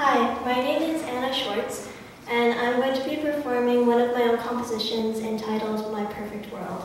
Hi, my name is Anna Schwartz, and I'm going to be performing one of my own compositions entitled My Perfect World.